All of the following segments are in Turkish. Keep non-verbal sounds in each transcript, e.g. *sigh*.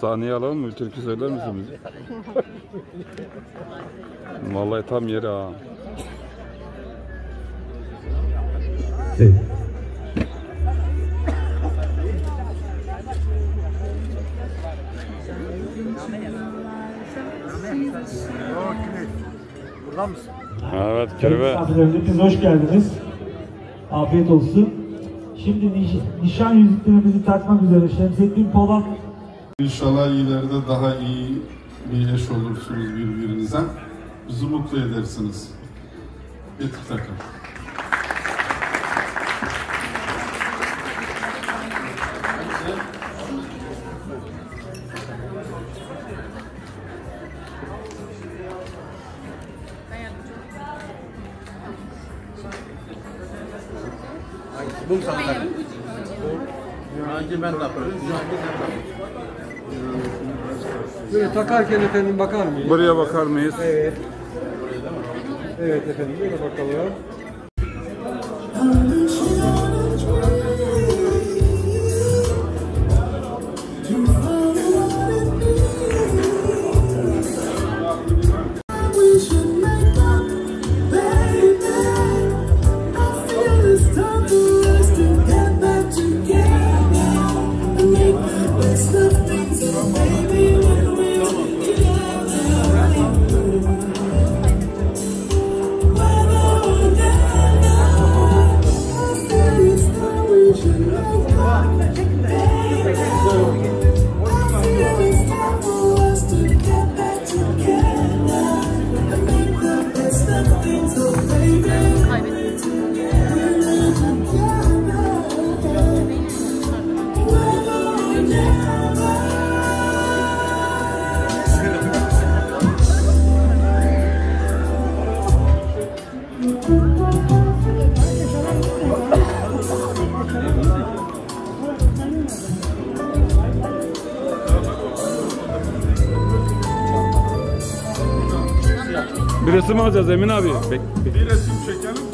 Sahneye alalım mı? Türkü söyler misin bize? *laughs* Vallahi tam yeri ha. Evet. Buradan mısın? Evet kirve. misafirlerimiz hoş geldiniz. Afiyet olsun. Şimdi niş- nişan yüzüklerimizi takmak üzere Şemsettin Polat İnşallah ileride daha iyi bir eş olursunuz birbirinize. Bizi mutlu edersiniz. Getir takım. Takarken efendim bakar mıyız? Buraya bakar mıyız? Evet. Evet efendim böyle bakalım. Resim alacağız Emin abi. Bir resim çekelim.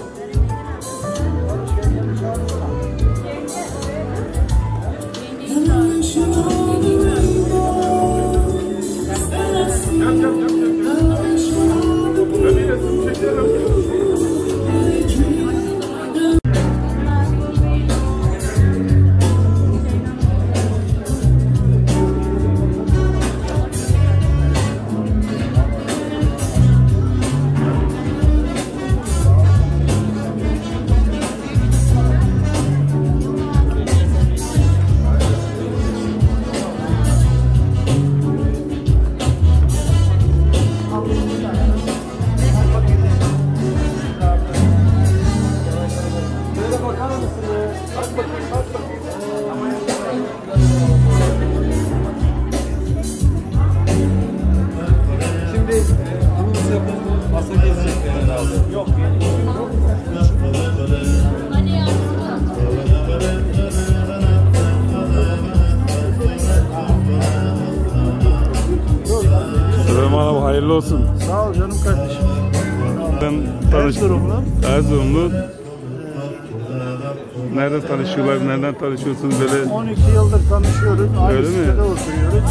Tanışıyorlar? Nereden tanışıyorsunuz böyle? 12 yıldır tanışıyoruz. Aynı Öyle mi? sitede oturuyoruz.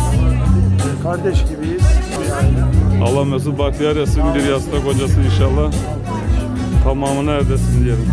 Kardeş gibiyiz. Allah mesut bahtiyar etsin bir yastık kocası inşallah. Tamamı neredesin diyelim.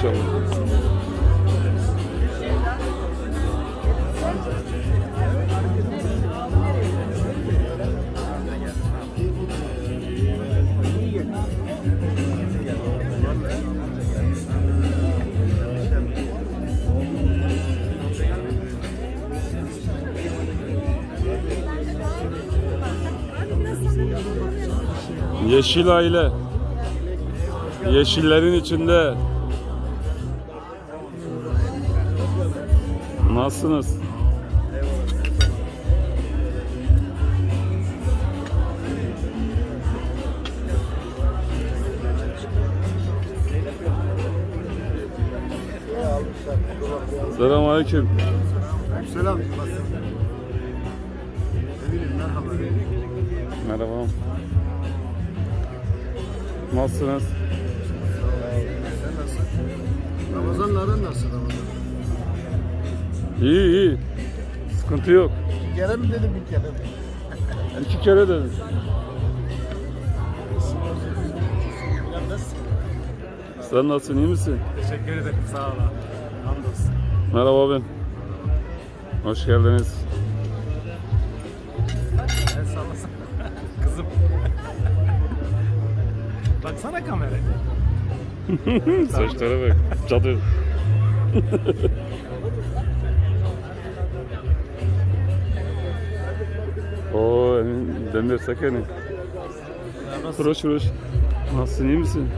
İnşallah. Yeşil aile. Yeşillerin içinde. Nasılsınız? Selam aleyküm. Selam. merhaba. Nasılsınız? Ramazan'la aran nasıl Ramazan? İyi iyi. Sıkıntı yok. Bir kere mi dedim bir kere mi? İki kere dedim. Sen nasılsın iyi misin? Teşekkür ederim sağ ol abi. Hamdolsun. Merhaba ben. Hoş geldiniz. El sallasana. *laughs* Kızım. Baksana kameraya. *laughs* Saçlara bak. Cadı. *laughs* Oo, Demir Sekeni. Proş proş. Nasılsın iyi misin?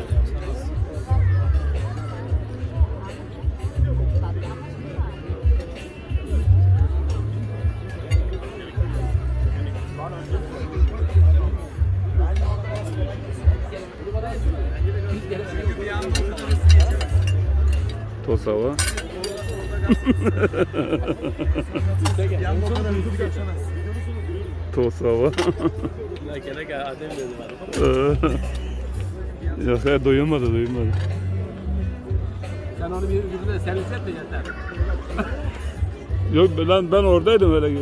Tosava. *laughs* Tosava. Yok ya duyulmadı duyulmadı. Sen onu bir yüzüne servis et de yeter. Yok ben ben oradaydım öyle gibi.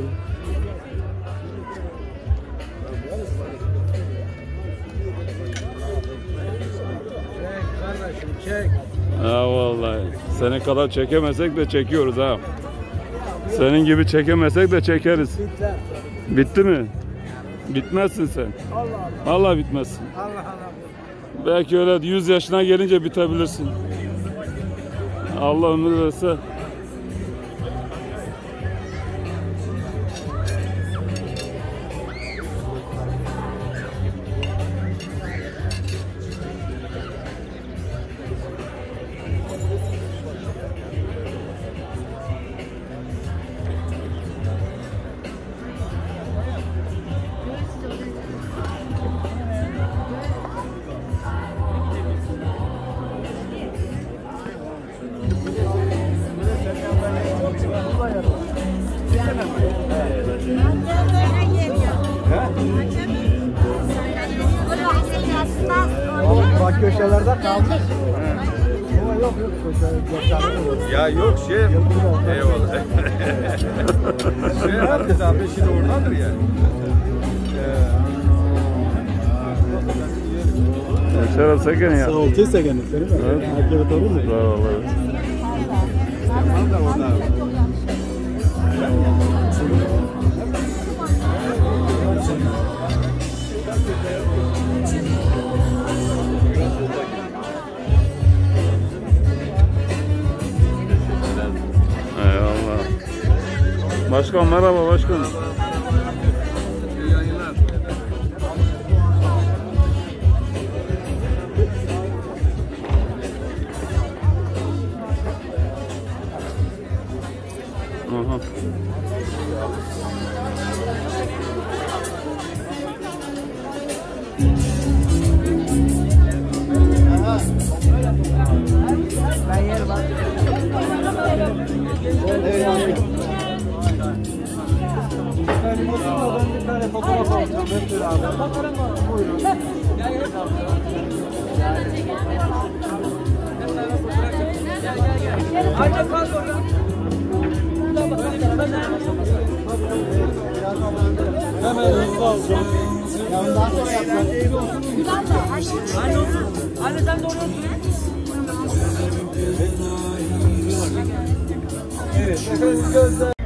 Çek. Ha vallahi. Seni kadar çekemesek de çekiyoruz ha. Senin gibi çekemesek de çekeriz. Bitti mi? Bitmezsin sen. Allah Allah. Allah bitmezsin. Allah Allah. Belki öyle 100 yaşına gelince bitebilirsin. Allah ömür verse. Köşelerde kalmış. Ama yok yok köşelerde. Ya yok şey. Eyvallah. şey herkes abi şimdi oradadır yani. Şeref Seken ya. ol teyze gene seni mi? Evet. Hakikaten doğru mu? Sağ ol. evet. Eyvallah. Başkan merhaba başkan. Aha. Ben bir tane fotoğraf alacağım. Hep beraber. Buyurun. Hemen hızlı alacağım. Ya ondan sonra yapsak. Evet. Efendim gözler.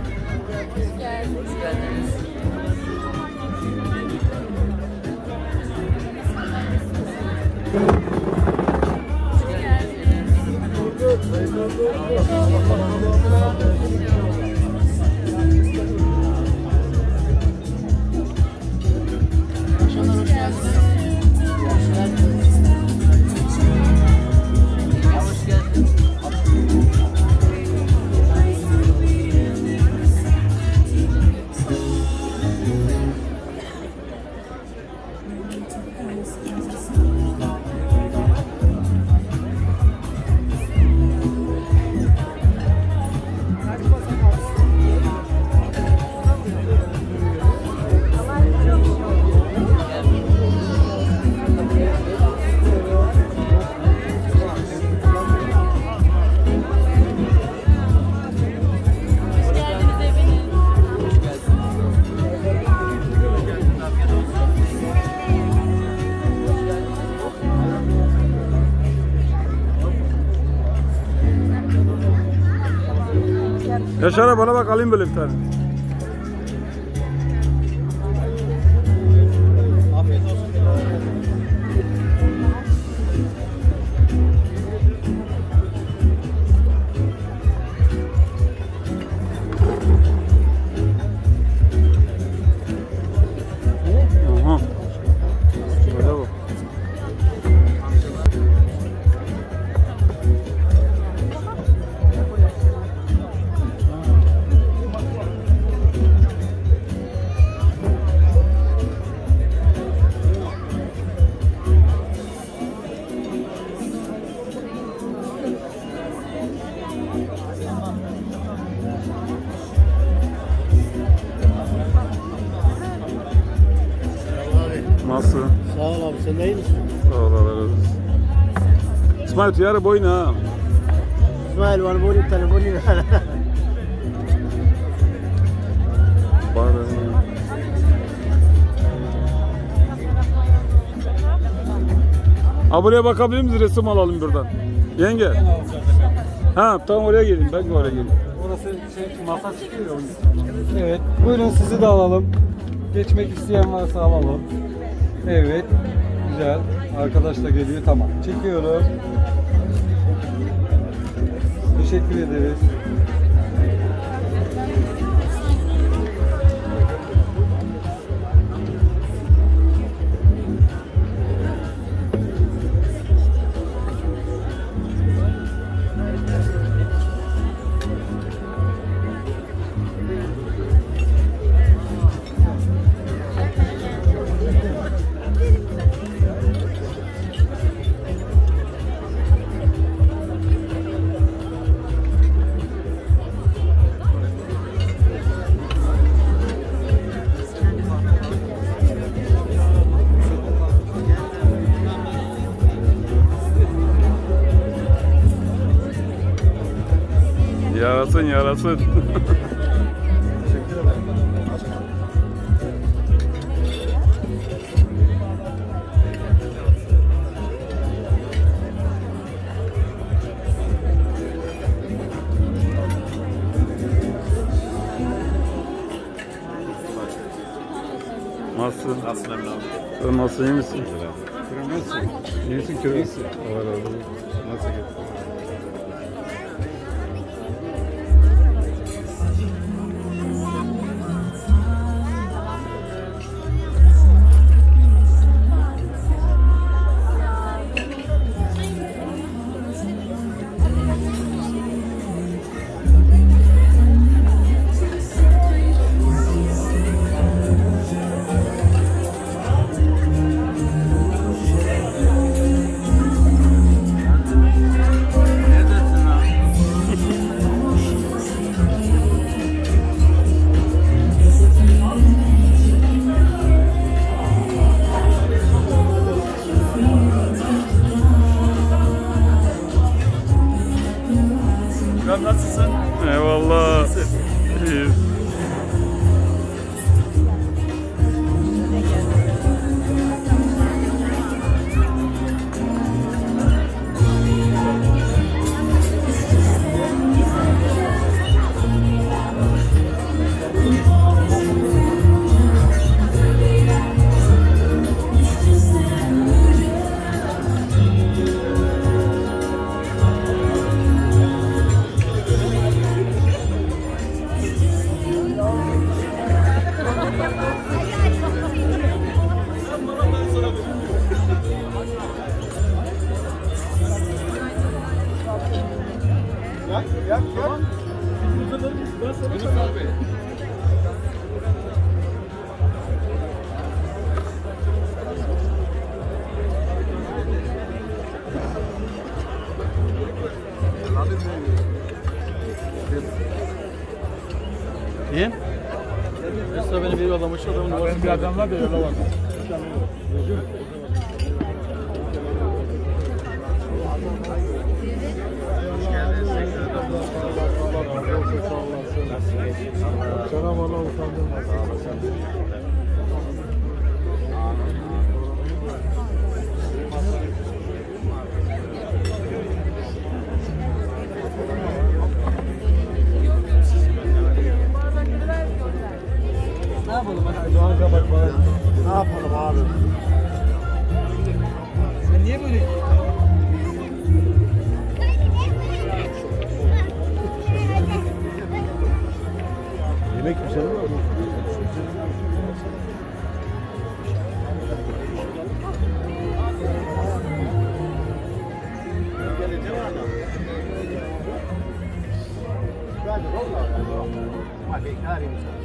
Yaşar bana bak alayım böyle bir tane. İsmail tüyarı boyun ha. İsmail bana bunu telefonu ver. *laughs* Bana. Ha buraya bakabilir miyiz? Resim alalım buradan. Yenge. Ha tamam oraya gelin. Ben de oraya geleyim. Orası şey, masa çıkıyor. Evet. Buyurun sizi de alalım. Geçmek isteyen varsa alalım. Evet. Güzel. Arkadaş da geliyor. Tamam. Çekiyorum. Teşekkür ederiz. Yarasın yarasın. Nasılsın? Nasılsın Emin abi? Sen nasılsın? iyi misin? Kırmızı. İyisin ki. Allah razı olsun. Nasıl gitti? Bir adamlar da yola bak. Sana bana utandırma. yapalım Doğan kabak falan. Ne yapalım abi? Sen niye böyle Yemek güzel mi? Hadi, rolla. Ma che cari mi sa.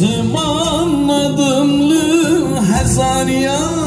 Gözüm anladım lü hezar yan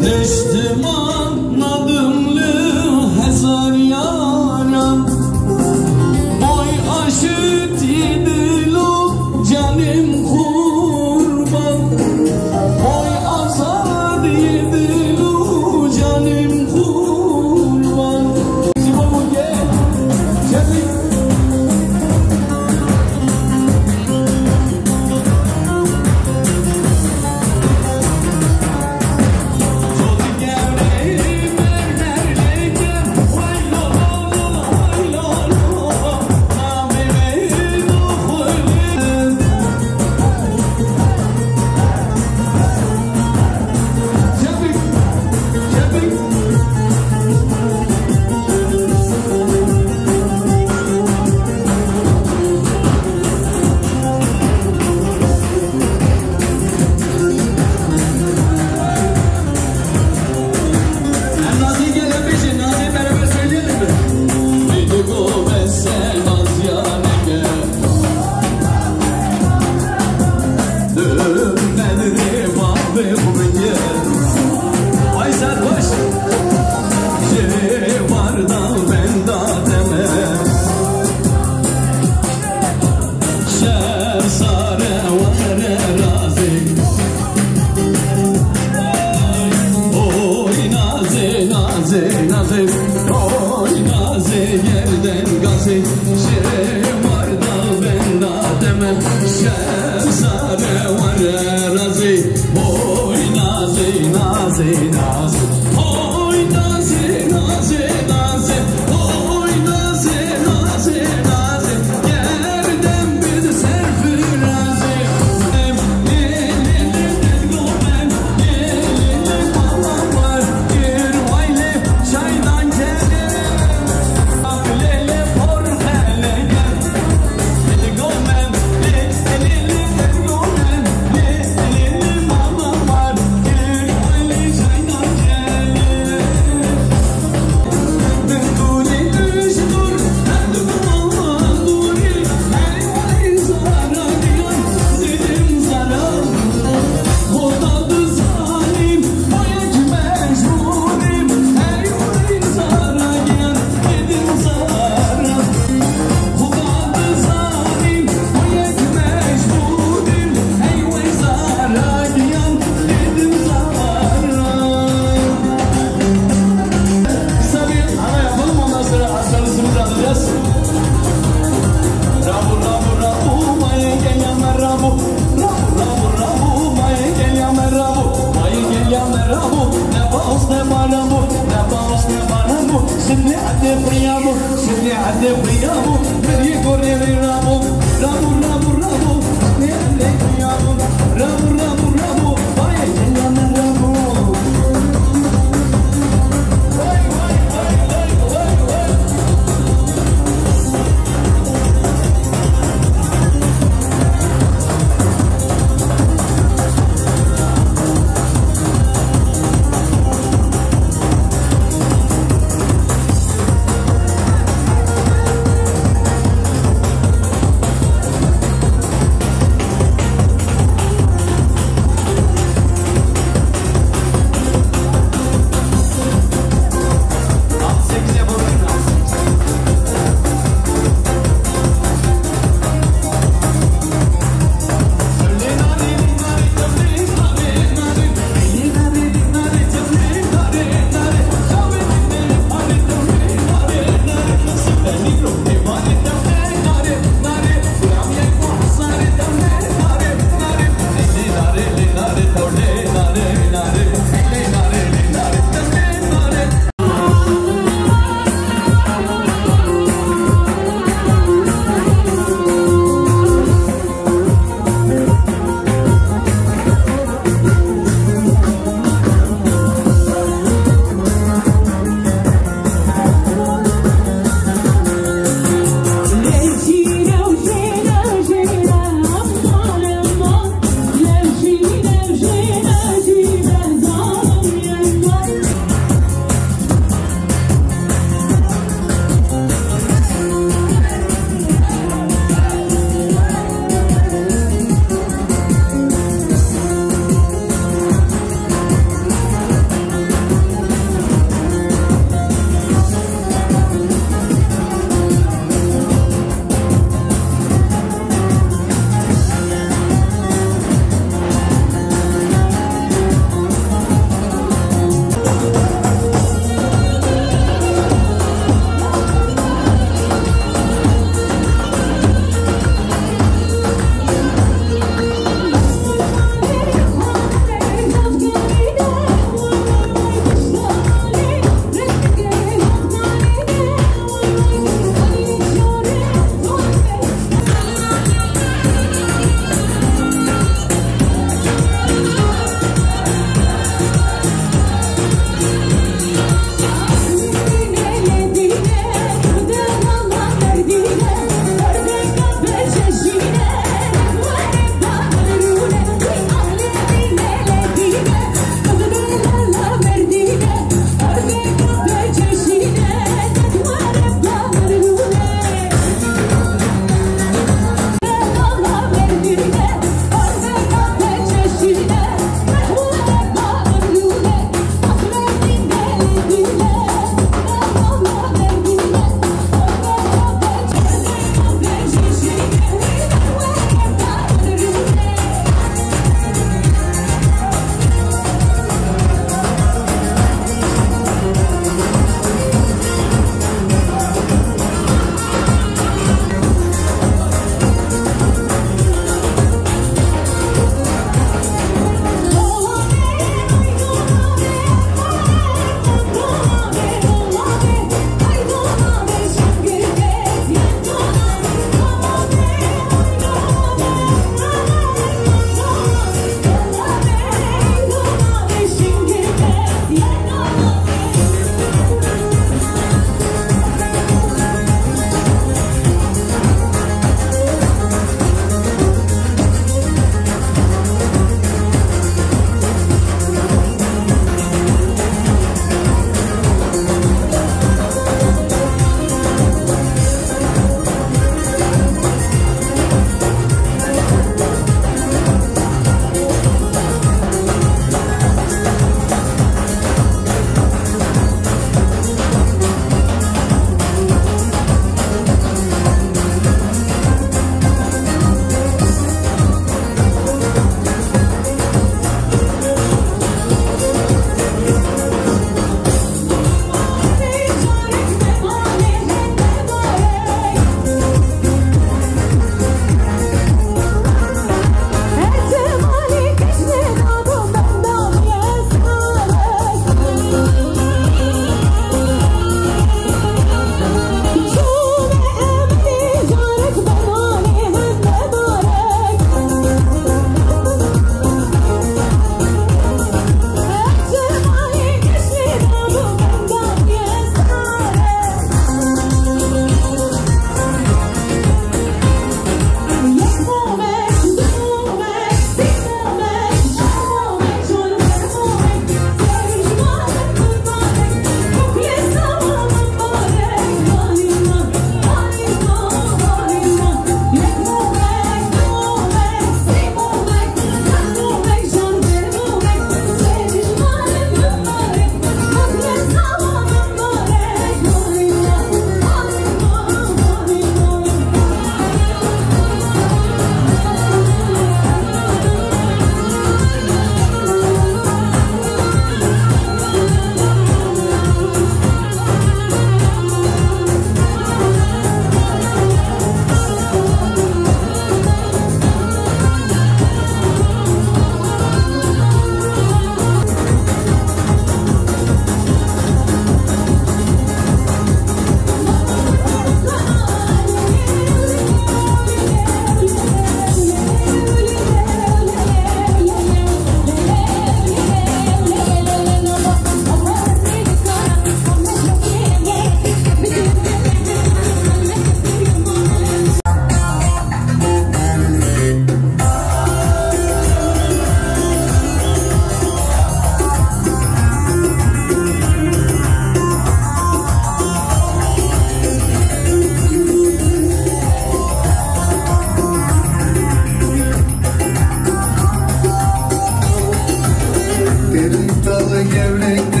Derin dalı gevrek